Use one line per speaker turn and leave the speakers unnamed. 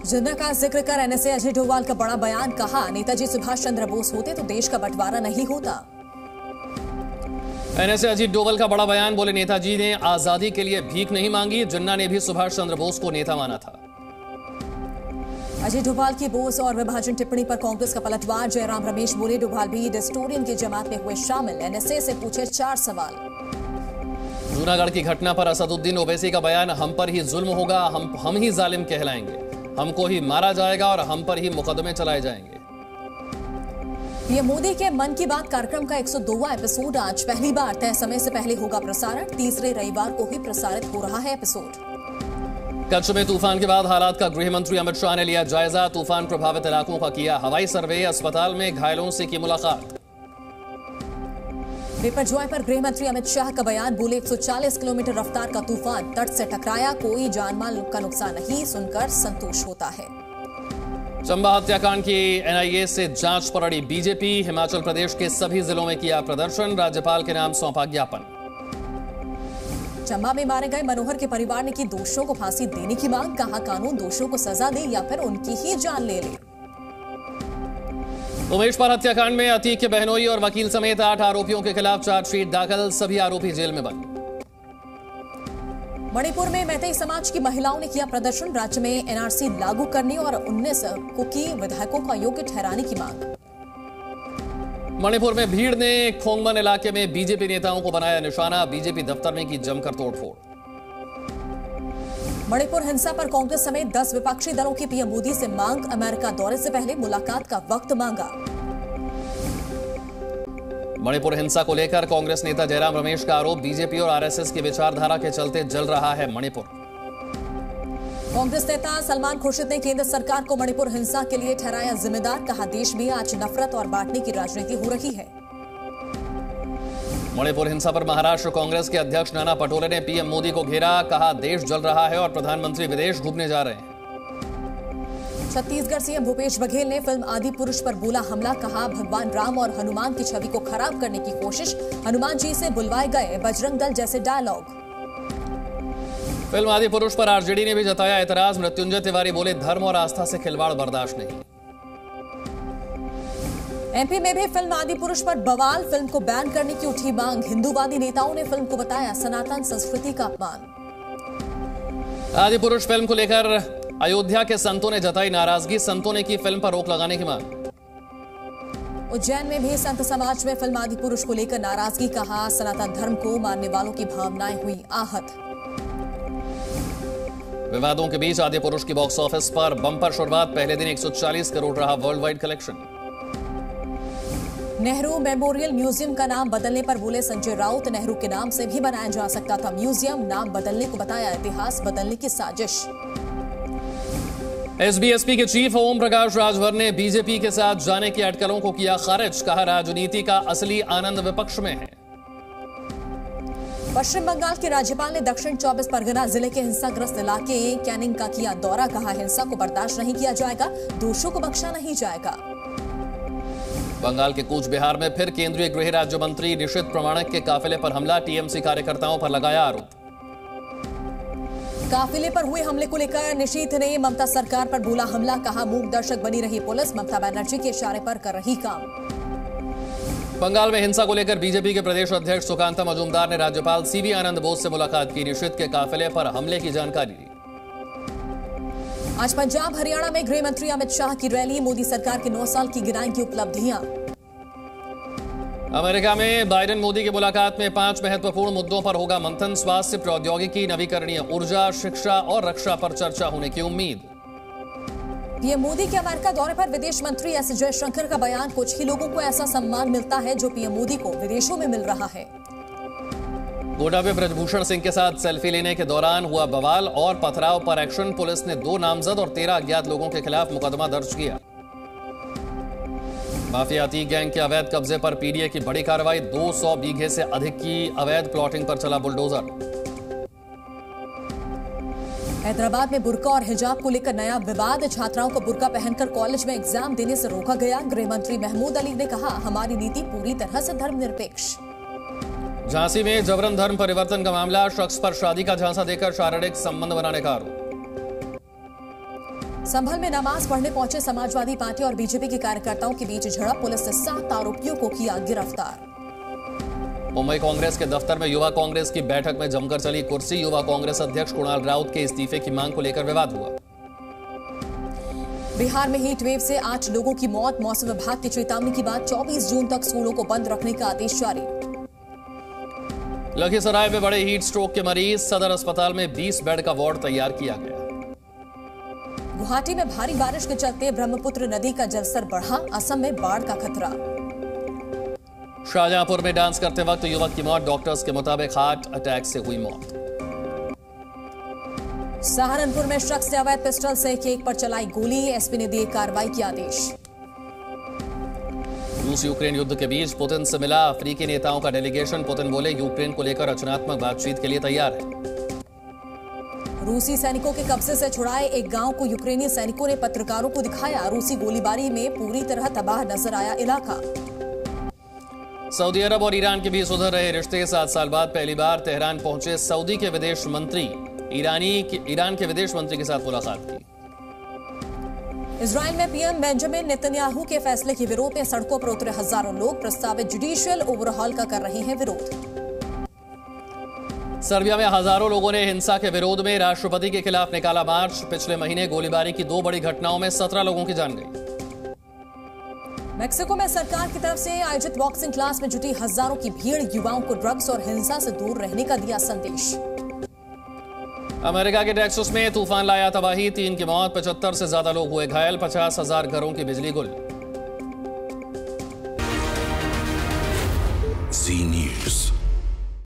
जिन्ना का ज़िक्र कर एनएसए अजय डोवाल का बड़ा बयान कहा। नेताजी सुभाष चंद्र बोस होते तो देश का बंटवारा नहीं होता।
एनएसए अजीत डोवल का बड़ा बयान बोले नेताजी ने आज़ादी के लिए भीख नहीं मांगी जिन्ना ने भी सुभाष चंद्र बोस को नेता माना था।
अजय डोभाल की बोस और विभाजन टिप्पणी पर कांग्रेस का पलटवार जयराम रमेश बोले डोभाल भी डिस्टोरियन की जमात में हुए शामिल। एनएसए से पूछे चार सवाल।
जूनागढ़ की घटना पर असदुद्दीन ओवैसी का बयान हम पर ही जुल्म होगा हम हम ही जालिम कहलाएँगे। हमको ही मारा जाएगा और हम पर ही मुकदमे चलाए जाएँगे।
पीएम मोदी के मन की बात कार्यक्रम का 102वां एपिसोड आज पहली बार तय समय से पहले होगा प्रसारण। तीसरे रविवार को ही प्रसारित हो रहा है एपिसोड।
कच्छ में तूफ़ान के बाद हालात का गृह मंत्री अमित शाह ने लिया जायजा। तूफ़ान प्रभावित इलाकों का किया हवाई सर्वे। अस्पताल में घायलों से की मुलाकात।
बिपरजॉय पर गृह मंत्री अमित शाह का बयान बोले 140 किलोमीटर रफ्तार का तूफ़ान तट से टकराया कोई जानमाल का नुकसान नहीं सुनकर संतोष होता है।
चंबा हत्याकांड की एनआईए से जाँच पर अड़ी बीजेपी हिमाचल प्रदेश के सभी जिलों में किया प्रदर्शन राज्यपाल के नाम सौंपा ज्ञापन।
चंबा में मारे गए मनोहर के परिवार ने की दोषियों को फांसी देने की मांग कहा कानून दोषियों को सजा दे या फिर उनकी ही जान ले ले।
उमेश पर हत्याकांड में अतीक के बहनोई और वकील समेत आठ आरोपियों के खिलाफ चार्जशीट दाखिल सभी आरोपी जेल में बंद।
मणिपुर में मैतेई समाज की महिलाओं ने किया प्रदर्शन। राज्य में एनआरसी लागू करने और 19 कुकी विधायकों का योग्य ठहराने की मांग।
मणिपुर में भीड़ ने खोंगमन इलाके में बीजेपी नेताओं को बनाया निशाना। बीजेपी दफ्तर में की जमकर तोड़फोड़।
मणिपुर हिंसा पर कांग्रेस समेत 10 विपक्षी दलों की पीएम मोदी से मांग अमेरिका दौरे से पहले मुलाकात का वक्त मांगा।
मणिपुर हिंसा को लेकर कांग्रेस नेता जयराम रमेश का आरोप बीजेपी और आरएसएस की विचारधारा के चलते जल रहा है मणिपुर।
कांग्रेस नेता सलमान खुर्शीद ने केंद्र सरकार को मणिपुर हिंसा के लिए ठहराया जिम्मेदार कहा देश में आज नफरत और बांटने की राजनीति हो रही है।
मणिपुर हिंसा पर महाराष्ट्र कांग्रेस के अध्यक्ष नाना पटोले ने पीएम मोदी को घेरा कहा देश जल रहा है और प्रधानमंत्री विदेश घूमने जा रहे हैं।
छत्तीसगढ़ सीएम भूपेश बघेल ने फ़िल्म आदि पुरुष पर बोला हमला कहा भगवान राम और हनुमान की छवि को खराब करने की कोशिश हनुमान जी से बुलवाए गए बजरंग दल जैसे डायलॉग
फ़िल्म आदि पुरुष पर आरजेडी ने भी जताया एतराज़ मृत्युंजय तिवारी बोले धर्म और आस्था से खिलवाड़ बर्दाश्त नहीं।
एमपी में भी फ़िल्म आदि पुरुष पर बवाल फ़िल्म को बैन करने की उठी मांग। हिंदूवादी नेताओं ने फ़िल्म को बताया सनातन संस्कृति का अपमान।
आदि पुरुष फ़िल्म को लेकर अयोध्या के संतों ने जताई नाराज़गी। संतों ने की फ़िल्म पर रोक लगाने की मांग।
उज्जैन में भी संत समाज में फ़िल्म आदि पुरुष को लेकर नाराज़गी कहा सनातन धर्म को मानने वालों की भावनाएँ हुई आहत।
विवादों के बीच आदि पुरुष की बॉक्स ऑफ़िस पर बम्पर शुरुआत। पहले दिन 140 करोड़ रहा world wide collection
Nehru memorial museum का नाम बदलने पर बोले संजय राउत नेहरू के नाम से भी बनाया जा सकता था म्यूज़ियम। नाम बदलने को बताया इतिहास बदलने की साजिश।
एसबीएसपी के चीफ ओम प्रकाश राजभर ने बीजेपी के साथ जाने की अटकलों को किया खारिज कहा राजनीति का असली आनंद विपक्ष में है।
पश्चिम बंगाल के राज्यपाल ने दक्षिण 24 परगना ज़िले के हिंसाग्रस्त इलाके कैनिंग का किया दौरा कहा हिंसा को बर्दाश्त नहीं किया जाएगा दोषों को बख्शा नहीं जाएगा।
बंगाल के कूच बिहार में फिर केंद्रीय गृह राज्य मंत्री निशित प्रमाणक के काफिले पर हमला टीएमसी कार्यकर्ताओं पर लगाया आरोप।
काफिले पर हुए हमले को लेकर निशीथ ने ममता सरकार पर बोला हमला कहा मूक दर्शक बनी रही पुलिस ममता बनर्जी के इशारे पर कर रही काम।
बंगाल में हिंसा को लेकर बीजेपी के प्रदेश अध्यक्ष सुकांता मजूमदार ने राज्यपाल सीवी आनंद बोस से मुलाकात की निशित के काफिले पर हमले की जानकारी दी।
आज पंजाब हरियाणा में गृह मंत्री अमित शाह की रैली मोदी सरकार के नौ साल की गिनाएँगी उपलब्धियाँ।
अमेरिका में बाइडेन मोदी की मुलाकात में पाँच महत्वपूर्ण मुद्दों पर होगा मंथन। स्वास्थ्य प्रौद्योगिकी नवीकरणीय ऊर्जा शिक्षा और रक्षा पर चर्चा होने की उम्मीद।
पीएम मोदी के अमेरिका दौरे पर विदेश मंत्री एस जयशंकर का बयान कुछ ही लोगों को ऐसा सम्मान मिलता है जो पीएम मोदी को विदेशों में मिल रहा है।
गोडा में ब्रजभूषण सिंह के साथ सेल्फी लेने के दौरान हुआ बवाल और पथराव पर एक्शन। पुलिस ने दो नामजद और तेरह अज्ञात लोगों के खिलाफ मुकदमा दर्ज किया। माफियाती गैंग के अवैध कब्जे पर पीडीए की बड़ी कार्रवाई 200 बीघे से अधिक की अवैध प्लॉटिंग पर चला बुलडोजर।
हैदराबाद में बुरका और हिजाब को लेकर नया विवाद। छात्राओं को बुरका पहनकर कॉलेज में एग्ज़ाम देने से रोका गया। गृह मंत्री महमूद अली ने कहा, हमारी नीति पूरी तरह से धर्मनिरपेक्ष।
झांसी में जबरन धर्म परिवर्तन का मामला शख्स पर शादी का झांसा देकर शारीरिक संबंध बनाने का आरोप।
संभल में नमाज़ पढ़ने पहुँचे समाजवादी पार्टी और बीजेपी के कार्यकर्ताओं के बीच झड़प पुलिस ने सात आरोपियों को किया गिरफ़्तार।
मुंबई कांग्रेस के दफ्तर में युवा कांग्रेस की बैठक में जमकर चली कुर्सी। युवा कांग्रेस अध्यक्ष कुणाल राउत के इस्तीफे की मांग को लेकर विवाद हुआ।
बिहार में हीट वेव से आठ लोगों की मौत मौसम विभाग की चेतावनी के बाद 24 जून तक स्कूलों को बंद रखने का आदेश जारी।
लखीसराय में बड़े हीट स्ट्रोक के मरीज़ सदर अस्पताल में 20 बेड का वार्ड तैयार किया गया।
गुवाहाटी में भारी बारिश के चलते ब्रह्मपुत्र नदी का जलस्तर बढ़ा असम में बाढ़ का खतरा।
शाहजहांपुर में डांस करते वक्त युवक की मौत डॉक्टर्स के मुताबिक हार्ट अटैक से हुई मौत।
सहारनपुर में शख्स ने अवैध पिस्टल से केक पर चलाई गोली एसपी ने दिए कार्रवाई के आदेश।
रूस यूक्रेन युद्ध के बीच पुतिन से मिला अफ्रीकी नेताओं का डेलीगेशन पुतिन बोले यूक्रेन को लेकर रचनात्मक बातचीत के लिए तैयार है।
रूसी सैनिकों के कब्जे से छुड़ाए एक गाँव को यूक्रेनी सैनिकों ने पत्रकारों को दिखाया। रूसी गोलीबारी में पूरी तरह तबाह नज़र आया इलाका।
सऊदी अरब और ईरान के बीच सुधर रहे रिश्ते सात साल बाद पहली बार तेहरान पहुँचे सऊदी के विदेश मंत्री। ईरानी ईरान के विदेश मंत्री के साथ मुलाकात की।
इसराइल में पीएम बेंजामिन नेतन्याहू के फैसले के विरोध में सड़कों पर उतरे हज़ारों लोग प्रस्तावित जुडिशियल ओवरहॉल का कर रहे हैं विरोध।
सर्बिया में हज़ारों लोगों ने हिंसा के विरोध में राष्ट्रपति के खिलाफ निकाला मार्च। पिछले महीने गोलीबारी की दो बड़ी घटनाओं में सत्रह लोगों की जान गई।
मेक्सिको में सरकार की तरफ़ से आयोजित बॉक्सिंग क्लास में जुटी हज़ारों की भीड़ युवाओं को ड्रग्स और हिंसा से दूर रहने का दिया संदेश।
अमेरिका के टेक्सस में तूफ़ान लाया तबाही, तीन की मौत, पचहत्तर से ज़्यादा लोग हुए घायल, पचास हज़ार घरों की बिजली गुल।